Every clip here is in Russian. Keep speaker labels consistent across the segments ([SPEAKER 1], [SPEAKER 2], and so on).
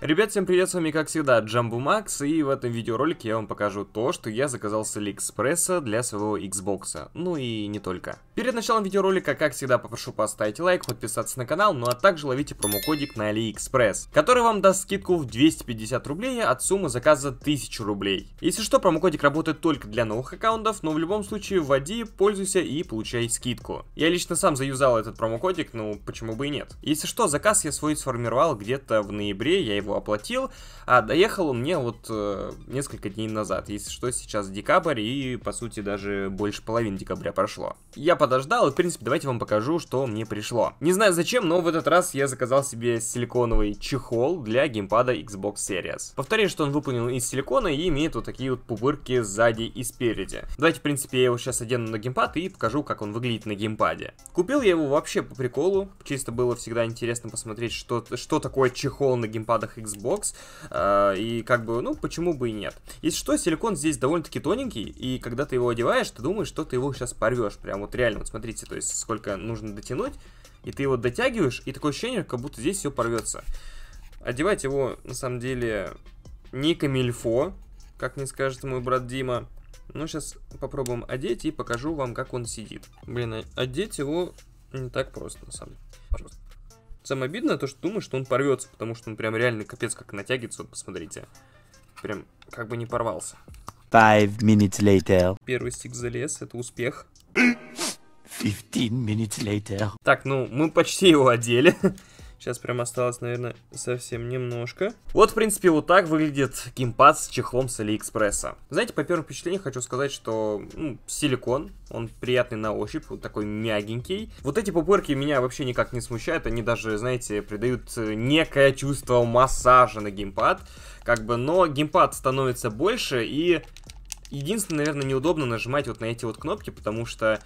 [SPEAKER 1] Ребят, всем привет, с вами как всегда Джамбу Макс, и в этом видеоролике я вам покажу то, что я заказал с Алиэкспресса для своего Xbox, ну и не только. Перед началом видеоролика, как всегда, попрошу поставить лайк, подписаться на канал, ну а также ловите промокодик на Алиэкспресс, который вам даст скидку в 250 рублей от суммы заказа 1000 рублей. Если что, промокодик работает только для новых аккаунтов, но в любом случае вводи, пользуйся и получай скидку. Я лично сам заюзал этот промокодик, ну почему бы и нет. Если что, заказ я свой сформировал где-то в ноябре, я его его оплатил, а доехал он мне вот э, несколько дней назад. Если что, сейчас декабрь и, по сути, даже больше половины декабря прошло. Я подождал и, в принципе, давайте вам покажу, что мне пришло. Не знаю зачем, но в этот раз я заказал себе силиконовый чехол для геймпада Xbox Series. Повторяю, что он выполнен из силикона и имеет вот такие вот пупырки сзади и спереди. Давайте, в принципе, я его сейчас одену на геймпад и покажу, как он выглядит на геймпаде. Купил я его вообще по приколу, чисто было всегда интересно посмотреть, что, что такое чехол на геймпадах Xbox, э, и как бы, ну, почему бы и нет. Если что, силикон здесь довольно-таки тоненький, и когда ты его одеваешь, ты думаешь, что ты его сейчас порвешь, прям вот реально, вот смотрите, то есть сколько нужно дотянуть, и ты его дотягиваешь, и такое ощущение, как будто здесь все порвется. Одевать его, на самом деле, не камильфо, как мне скажет мой брат Дима. Ну, сейчас попробуем одеть и покажу вам, как он сидит. Блин, а одеть его не так просто, на самом деле. Самое обидное то, что думаю, что он порвется, потому что он прям реально капец как натягивается, вот посмотрите. Прям как бы не порвался.
[SPEAKER 2] Five minutes later.
[SPEAKER 1] Первый стик залез, это успех.
[SPEAKER 2] Fifteen minutes later.
[SPEAKER 1] Так, ну, мы почти его одели. Сейчас прям осталось, наверное, совсем немножко. Вот, в принципе, вот так выглядит геймпад с чехлом с Алиэкспресса. Знаете, по первому впечатлению хочу сказать, что ну, силикон, он приятный на ощупь, вот такой мягенький. Вот эти пупырки меня вообще никак не смущают, они даже, знаете, придают некое чувство массажа на геймпад. Как бы, но геймпад становится больше и... Единственное, наверное, неудобно нажимать вот на эти вот кнопки, потому что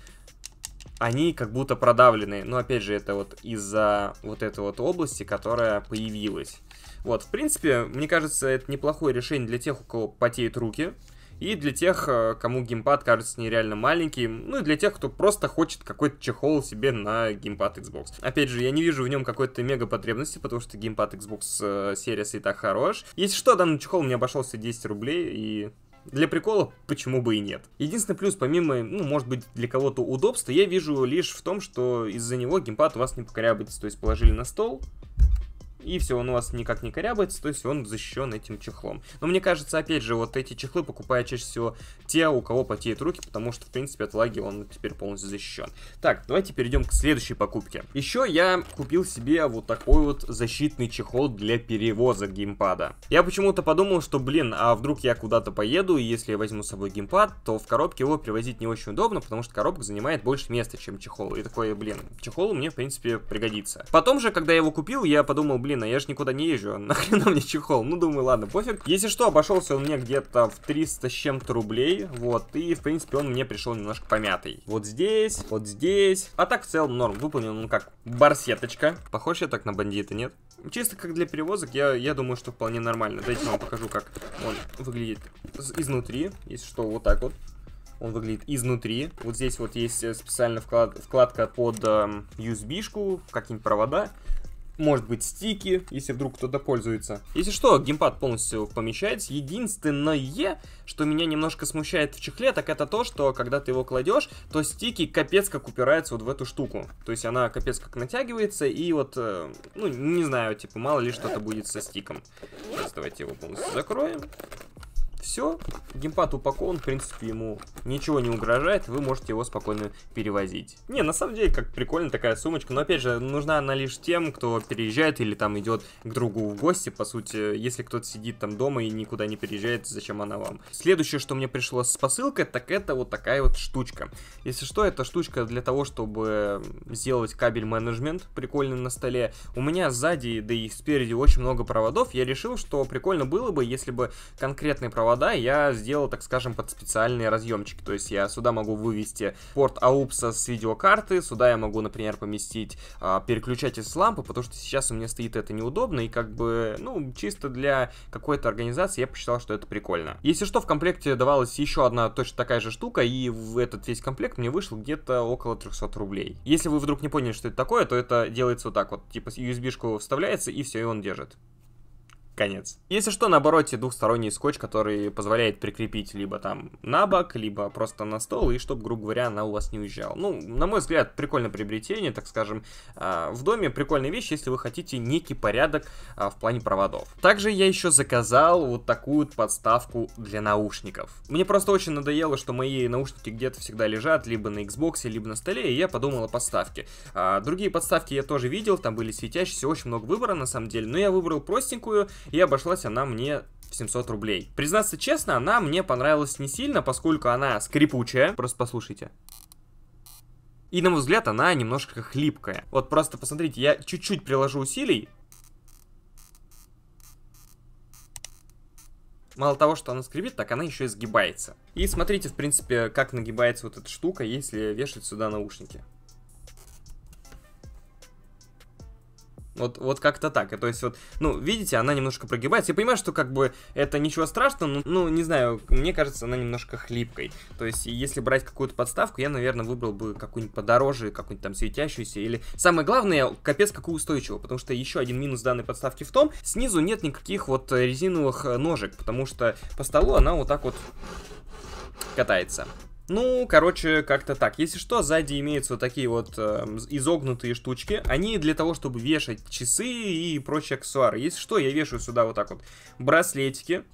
[SPEAKER 1] они как будто продавлены. Но опять же, это вот из-за вот этой вот области, которая появилась. Вот, в принципе, мне кажется, это неплохое решение для тех, у кого потеют руки. И для тех, э, кому геймпад кажется нереально маленьким, ну и для тех, кто просто хочет какой-то чехол себе на геймпад Xbox. Опять же, я не вижу в нем какой-то мега потребности, потому что геймпад Xbox Series и так хорош. Если что, данный чехол мне обошелся 10 рублей, и для прикола, почему бы и нет. Единственный плюс, помимо, ну, может быть, для кого-то удобства, я вижу лишь в том, что из-за него геймпад у вас не покорябается. То есть положили на стол, и все, он у вас никак не корябается, то есть он защищен этим чехлом. Но мне кажется, опять же, вот эти чехлы покупают чаще всего те, у кого потеют руки, потому что, в принципе, от лаги он теперь полностью защищен. Так, давайте перейдем к следующей покупке. Еще я купил себе вот такой вот защитный чехол для перевоза геймпада. Я почему-то подумал, что, блин, а вдруг я куда-то поеду, и если я возьму с собой геймпад, то в коробке его привозить не очень удобно, потому что коробка занимает больше места, чем чехол. И такой, блин, чехол мне, в принципе, пригодится. Потом же, когда я его купил, я подумал, блин, блин, а я же никуда не езжу, нахрена мне чехол? Ну, думаю, ладно, пофиг. Если что, обошелся он мне где-то в 300 с чем-то рублей, вот, и, в принципе, он мне пришел немножко помятый. Вот здесь, вот здесь. А так, в целом, норм, выполнен он как барсеточка. Похож я так на бандита, нет? Чисто как для перевозок, я, я думаю, что вполне нормально. Дайте вам покажу, как он выглядит изнутри, если что, вот так вот он выглядит изнутри. Вот здесь вот есть э, специальная вклад, вкладка под э, USB-шку, какие-нибудь провода может быть стики, если вдруг кто-то пользуется. Если что, геймпад полностью помещается. Единственное, что меня немножко смущает в чехле, так это то, что когда ты его кладешь, то стики капец как упираются вот в эту штуку. То есть она капец как натягивается, и вот, э, ну, не знаю, типа, мало ли что-то будет со стиком. Сейчас давайте его полностью закроем все, геймпад упакован, в принципе, ему ничего не угрожает, вы можете его спокойно перевозить. Не, на самом деле, как прикольная такая сумочка, но опять же, нужна она лишь тем, кто переезжает или там идет к другу в гости, по сути, если кто-то сидит там дома и никуда не переезжает, зачем она вам? Следующее, что мне пришло с посылкой, так это вот такая вот штучка. Если что, эта штучка для того, чтобы сделать кабель менеджмент прикольный на столе. У меня сзади, да и спереди очень много проводов, я решил, что прикольно было бы, если бы конкретные провода провода я сделал, так скажем, под специальные разъемчики. То есть я сюда могу вывести порт AUX с видеокарты, сюда я могу, например, поместить а, переключатель с лампы, потому что сейчас у меня стоит это неудобно, и как бы, ну, чисто для какой-то организации я посчитал, что это прикольно. Если что, в комплекте давалась еще одна точно такая же штука, и в этот весь комплект мне вышел где-то около 300 рублей. Если вы вдруг не поняли, что это такое, то это делается вот так вот, типа USB-шку вставляется, и все, и он держит. Конец. Если что, на обороте двухсторонний скотч, который позволяет прикрепить либо там на бок, либо просто на стол, и чтобы, грубо говоря, она у вас не уезжала. Ну, на мой взгляд, прикольное приобретение, так скажем, а, в доме прикольная вещь, если вы хотите некий порядок а, в плане проводов. Также я еще заказал вот такую подставку для наушников. Мне просто очень надоело, что мои наушники где-то всегда лежат, либо на Xbox, либо на столе, и я подумал о подставке. А, другие подставки я тоже видел, там были светящиеся, очень много выбора на самом деле, но я выбрал простенькую, и обошлась она мне в 700 рублей. Признаться честно, она мне понравилась не сильно, поскольку она скрипучая. Просто послушайте. И, на мой взгляд, она немножко хлипкая. Вот просто посмотрите, я чуть-чуть приложу усилий. Мало того, что она скрипит, так она еще и сгибается. И смотрите, в принципе, как нагибается вот эта штука, если вешать сюда наушники. Вот, вот как-то так. И, то есть, вот, ну, видите, она немножко прогибается. Я понимаю, что как бы это ничего страшного, но, ну, не знаю, мне кажется, она немножко хлипкой. То есть, если брать какую-то подставку, я, наверное, выбрал бы какую-нибудь подороже, какую-нибудь там светящуюся. Или самое главное, капец, какую устойчивую. Потому что еще один минус данной подставки в том, снизу нет никаких вот резиновых э, ножек. Потому что по столу она вот так вот катается. Ну, короче, как-то так. Если что, сзади имеются вот такие вот э, изогнутые штучки. Они для того, чтобы вешать часы и прочие аксессуары. Если что, я вешаю сюда вот так вот браслетики.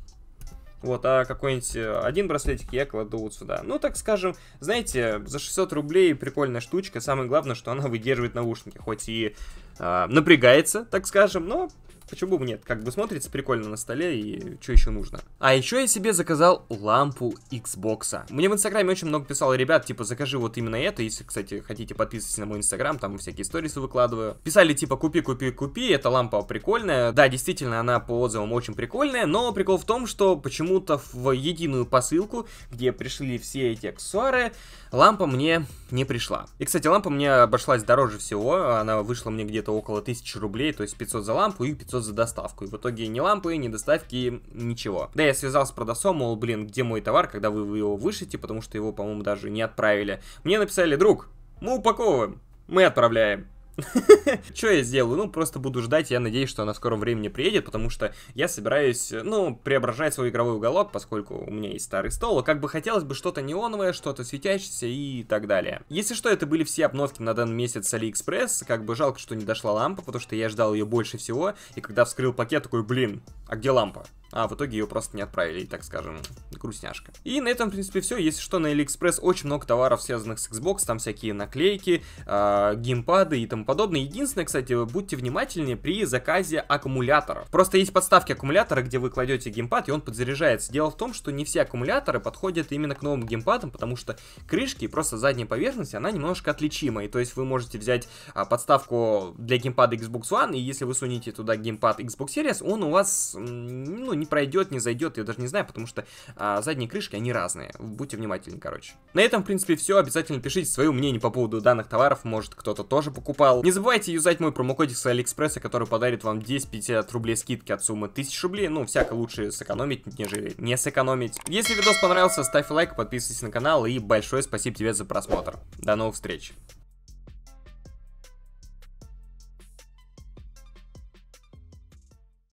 [SPEAKER 1] Вот, а какой-нибудь э, один браслетик я кладу вот сюда. Ну, так скажем, знаете, за 600 рублей прикольная штучка. Самое главное, что она выдерживает наушники. Хоть и э, напрягается, так скажем, но Почему бы нет? Как бы смотрится прикольно на столе и что еще нужно. А еще я себе заказал лампу Xbox. Мне в инстаграме очень много писало ребят, типа, закажи вот именно это. Если, кстати, хотите, подписывайтесь на мой инстаграм, там всякие сторисы выкладываю. Писали, типа, купи, купи, купи, эта лампа прикольная. Да, действительно, она по отзывам очень прикольная, но прикол в том, что почему-то в единую посылку, где пришли все эти аксессуары, лампа мне не пришла. И, кстати, лампа мне обошлась дороже всего, она вышла мне где-то около 1000 рублей, то есть 500 за лампу и 500 за доставку. И в итоге ни лампы, ни доставки, ничего. Да, я связался с продавцом, мол, блин, где мой товар, когда вы его вышлите, потому что его, по-моему, даже не отправили. Мне написали, друг, мы упаковываем, мы отправляем. Что я сделаю? Ну, просто буду ждать, я надеюсь, что она в скором времени приедет, потому что я собираюсь, ну, преображать свой игровой уголок, поскольку у меня есть старый стол, как бы хотелось бы что-то неоновое, что-то светящееся и так далее. Если что, это были все обновки на данный месяц с AliExpress, как бы жалко, что не дошла лампа, потому что я ждал ее больше всего, и когда вскрыл пакет, такой, блин, а где лампа? А в итоге ее просто не отправили, так скажем, грустняшка. И на этом, в принципе, все. Если что, на AliExpress очень много товаров, связанных с Xbox, там всякие наклейки, э, геймпады и тому подобное. Единственное, кстати, будьте внимательнее при заказе аккумуляторов. Просто есть подставки аккумулятора, где вы кладете геймпад, и он подзаряжается. Дело в том, что не все аккумуляторы подходят именно к новым геймпадам, потому что крышки и просто задняя поверхность, она немножко отличима. И то есть вы можете взять а, подставку для геймпада Xbox One, и если вы сунете туда геймпад Xbox Series, он у вас, ну, не пройдет, не зайдет, я даже не знаю, потому что а, задние крышки, они разные. Будьте внимательны, короче. На этом, в принципе, все. Обязательно пишите свое мнение по поводу данных товаров, может, кто-то тоже покупал. Не забывайте юзать мой промокодик с Алиэкспресса, который подарит вам 10-50 рублей скидки от суммы 1000 рублей. Ну, всяко лучше сэкономить, нежели не сэкономить. Если видос понравился, ставь лайк, подписывайся на канал и большое спасибо тебе за просмотр. До новых встреч.